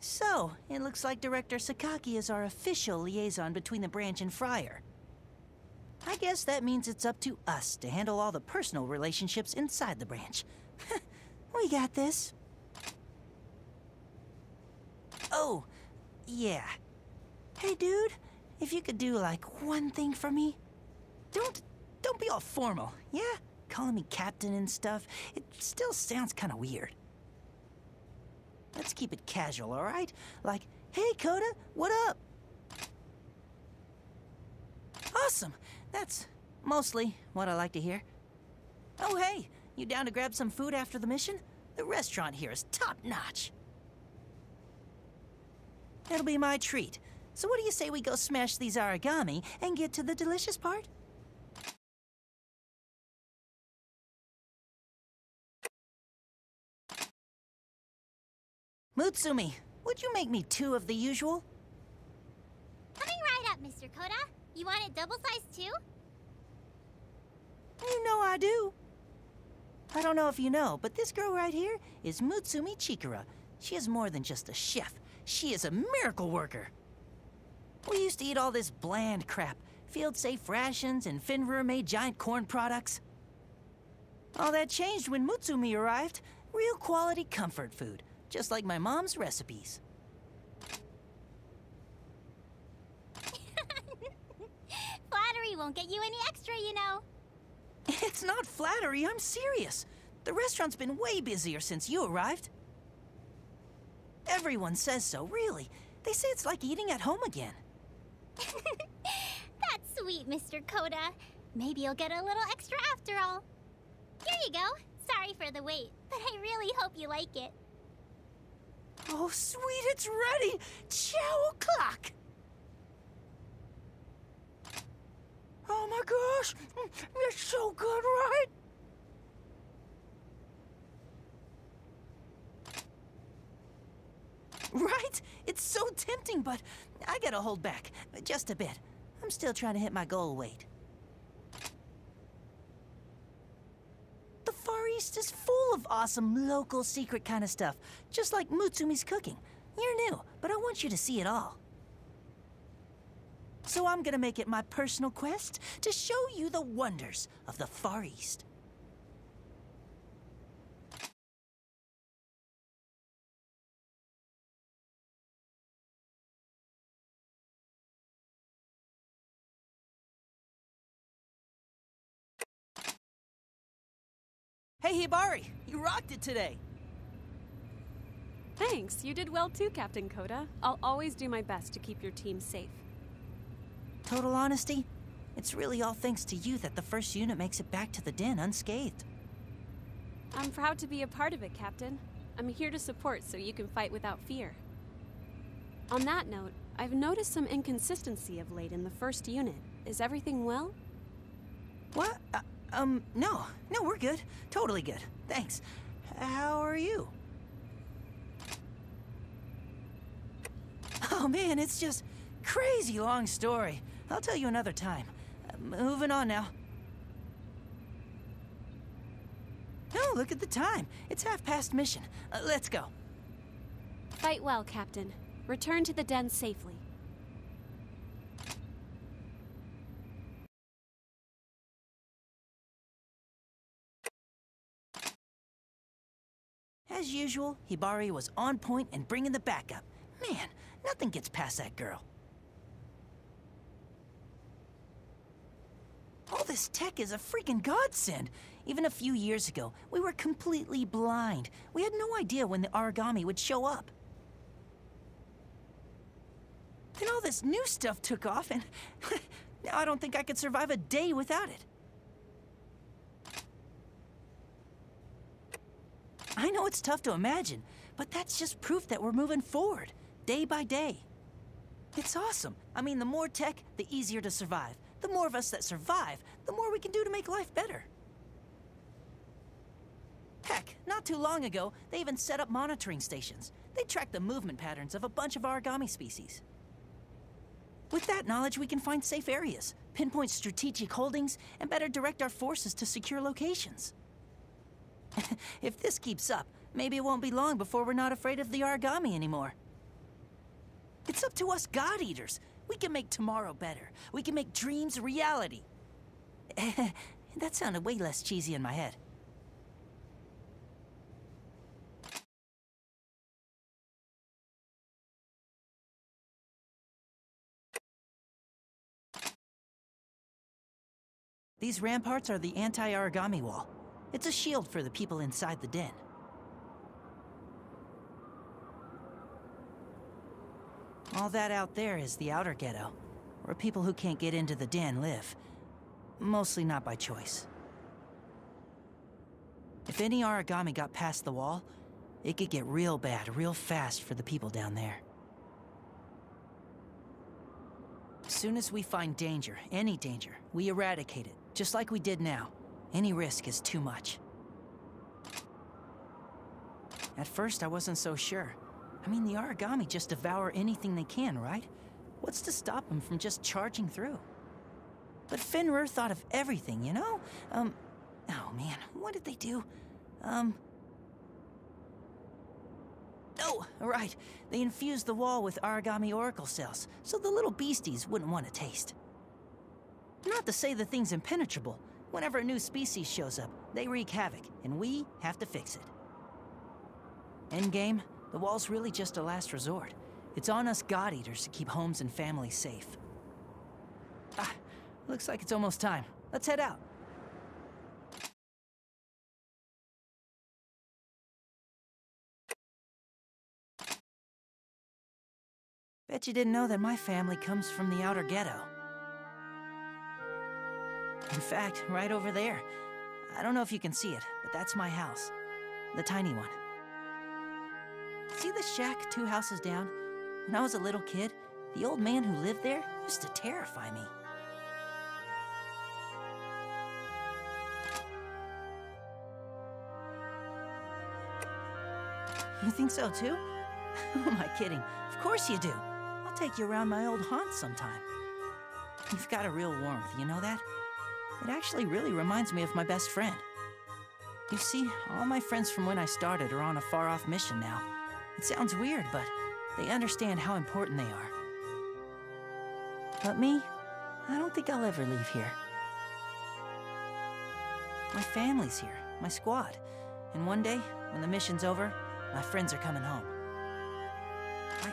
So, it looks like Director Sakaki is our official liaison between the branch and Friar. I guess that means it's up to us to handle all the personal relationships inside the branch. we got this. Oh, yeah. Hey, dude, if you could do like one thing for me, don't don't be all formal, yeah? Calling me captain and stuff, it still sounds kind of weird. Let's keep it casual, all right? Like, hey, Kota, what up? Awesome. That's mostly what I like to hear. Oh, hey, you down to grab some food after the mission? The restaurant here is top notch. That'll be my treat. So what do you say we go smash these Aragami and get to the delicious part? Mutsumi, would you make me two of the usual? Coming right up, Mr. Kota. You want it double sized too? You know I do. I don't know if you know, but this girl right here is Mutsumi Chikura. She is more than just a chef. She is a miracle worker. We used to eat all this bland crap. Field-safe rations and Fenrir-made giant corn products. All that changed when Mutsumi arrived. Real quality comfort food, just like my mom's recipes. Flattery won't get you any extra, you know. It's not flattery, I'm serious. The restaurant's been way busier since you arrived. Everyone says so, really. They say it's like eating at home again. That's sweet, Mr. Kota. Maybe you'll get a little extra after all. Here you go. Sorry for the wait, but I really hope you like it. Oh, sweet, it's ready! Chow o'clock! Oh my gosh! Mm, it's so good, right? Right? It's so tempting, but I gotta hold back. Just a bit. I'm still trying to hit my goal weight. The Far East is full of awesome local secret kind of stuff, just like Mutsumi's cooking. You're new, but I want you to see it all. So I'm gonna make it my personal quest to show you the wonders of the Far East. Hey, Hibari, you rocked it today. Thanks, you did well too, Captain Kota. I'll always do my best to keep your team safe. Total honesty, it's really all thanks to you that the first unit makes it back to the den unscathed. I'm proud to be a part of it, Captain. I'm here to support so you can fight without fear. On that note, I've noticed some inconsistency of late in the first unit. Is everything well? What? Uh, um, no. No, we're good. Totally good. Thanks. How are you? Oh man, it's just crazy long story. I'll tell you another time. Uh, moving on now. Oh, look at the time. It's half past mission. Uh, let's go. Fight well, Captain. Return to the den safely. As usual, Hibari was on point and bringing the backup. Man, nothing gets past that girl. All this tech is a freaking godsend. Even a few years ago, we were completely blind. We had no idea when the Aragami would show up. Then all this new stuff took off, and now I don't think I could survive a day without it. I know it's tough to imagine, but that's just proof that we're moving forward, day by day. It's awesome. I mean, the more tech, the easier to survive. The more of us that survive, the more we can do to make life better. Heck, not too long ago, they even set up monitoring stations. They track the movement patterns of a bunch of Aragami species. With that knowledge, we can find safe areas, pinpoint strategic holdings, and better direct our forces to secure locations. if this keeps up, maybe it won't be long before we're not afraid of the Aragami anymore. It's up to us God Eaters. We can make tomorrow better. We can make dreams reality. that sounded way less cheesy in my head. These ramparts are the anti-Aragami wall. It's a shield for the people inside the den. All that out there is the outer ghetto, where people who can't get into the den live. Mostly not by choice. If any Aragami got past the wall, it could get real bad real fast for the people down there. As soon as we find danger, any danger, we eradicate it, just like we did now. Any risk is too much. At first, I wasn't so sure. I mean, the Aragami just devour anything they can, right? What's to stop them from just charging through? But Fenrir thought of everything, you know? Um, oh man, what did they do? Um... Oh, right. They infused the wall with Aragami oracle cells, so the little beasties wouldn't want to taste. Not to say the thing's impenetrable. Whenever a new species shows up, they wreak havoc, and we have to fix it. Endgame, the wall's really just a last resort. It's on us God Eaters to keep homes and families safe. Ah, looks like it's almost time. Let's head out. Bet you didn't know that my family comes from the outer ghetto. In fact, right over there. I don't know if you can see it, but that's my house. The tiny one. See the shack two houses down? When I was a little kid, the old man who lived there used to terrify me. You think so too? Who am I kidding? Of course you do. I'll take you around my old haunt sometime. You've got a real warmth, you know that? It actually really reminds me of my best friend. You see, all my friends from when I started are on a far-off mission now. It sounds weird, but they understand how important they are. But me, I don't think I'll ever leave here. My family's here, my squad. And one day, when the mission's over, my friends are coming home. I,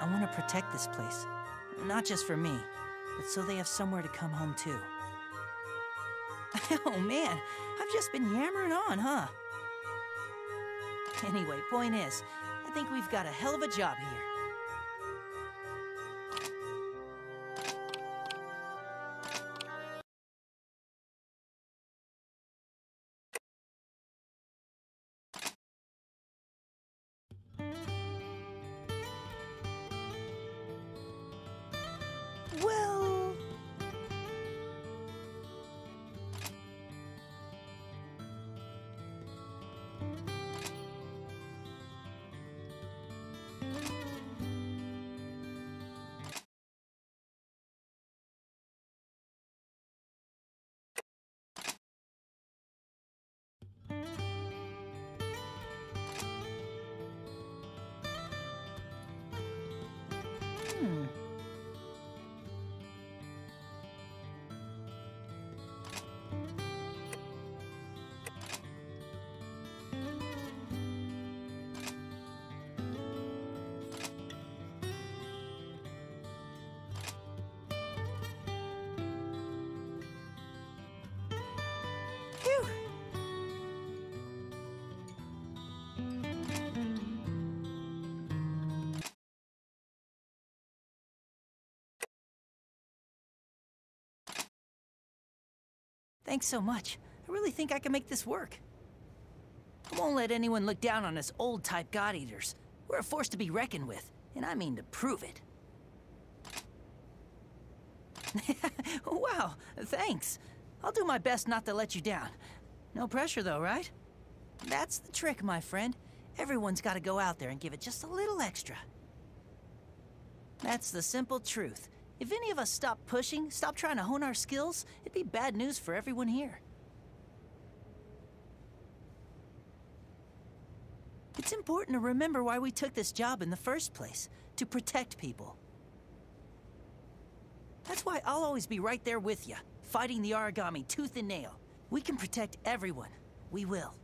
I want to protect this place. Not just for me, but so they have somewhere to come home too. oh man, I've just been yammering on, huh? Anyway, point is, I think we've got a hell of a job here. Hmm. Phew. Thanks so much. I really think I can make this work. I won't let anyone look down on us old-type God-eaters. We're a force to be reckoned with, and I mean to prove it. wow, thanks. I'll do my best not to let you down. No pressure though, right? That's the trick, my friend. Everyone's got to go out there and give it just a little extra. That's the simple truth. If any of us stop pushing, stop trying to hone our skills, it'd be bad news for everyone here. It's important to remember why we took this job in the first place to protect people. That's why I'll always be right there with you, fighting the Aragami tooth and nail. We can protect everyone. We will.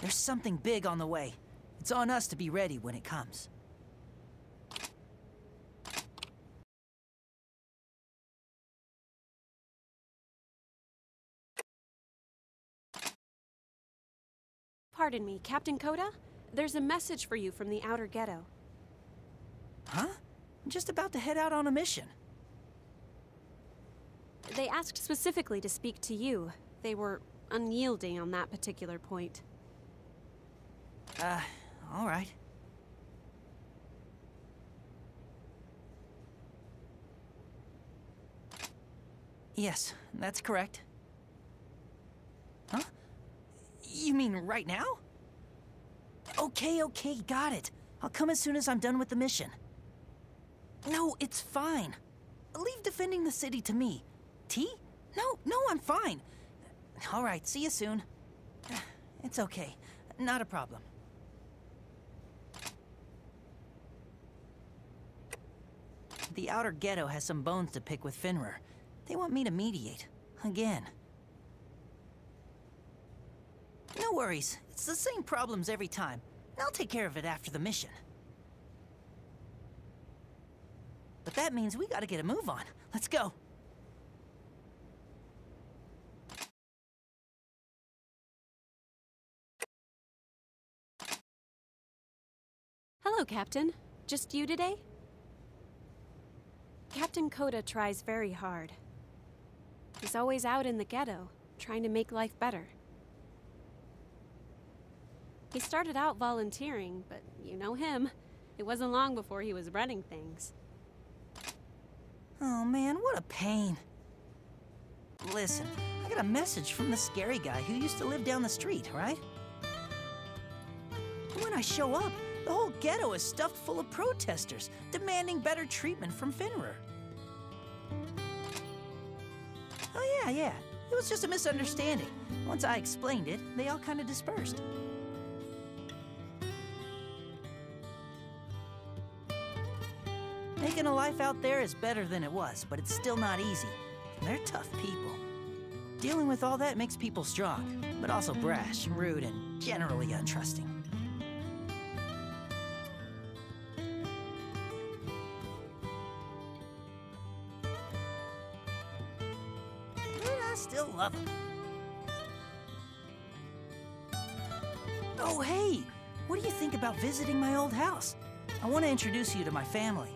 There's something big on the way. It's on us to be ready when it comes. Pardon me, Captain Kota? There's a message for you from the outer ghetto. Huh? I'm just about to head out on a mission. They asked specifically to speak to you. They were unyielding on that particular point. Uh, all right. Yes, that's correct. Huh? You mean right now? Okay, okay, got it. I'll come as soon as I'm done with the mission. No, it's fine. Leave defending the city to me. T? No, no, I'm fine. All right, see you soon. It's okay. Not a problem. The outer ghetto has some bones to pick with Fenrir. They want me to mediate. Again. No worries. It's the same problems every time. I'll take care of it after the mission. But that means we gotta get a move on. Let's go. Hello, Captain. Just you today? Captain Kota tries very hard. He's always out in the ghetto, trying to make life better. He started out volunteering, but you know him. It wasn't long before he was running things. Oh man, what a pain. Listen, I got a message from the scary guy who used to live down the street, right? When I show up, the whole ghetto is stuffed full of protesters demanding better treatment from Fenrir. Oh, yeah, yeah. It was just a misunderstanding. Once I explained it, they all kind of dispersed. Making a life out there is better than it was, but it's still not easy. They're tough people. Dealing with all that makes people strong, but also brash, rude, and generally untrusting. But I still love them. Oh, hey! What do you think about visiting my old house? I want to introduce you to my family.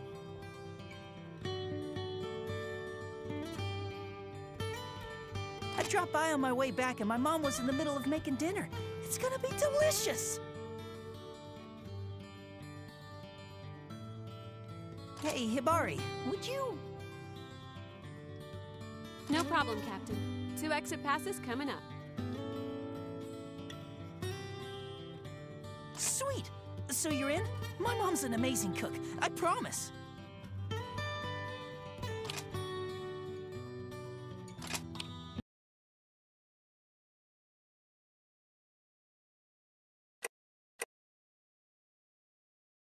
I dropped by on my way back and my mom was in the middle of making dinner. It's gonna be delicious! Hey, Hibari, would you... No problem, Captain. Two exit passes coming up. Sweet! So you're in? My mom's an amazing cook, I promise.